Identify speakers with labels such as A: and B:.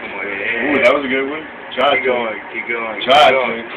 A: Ooh, that was a good one. Try
B: Keep going, keep going.
A: Try
B: keep going.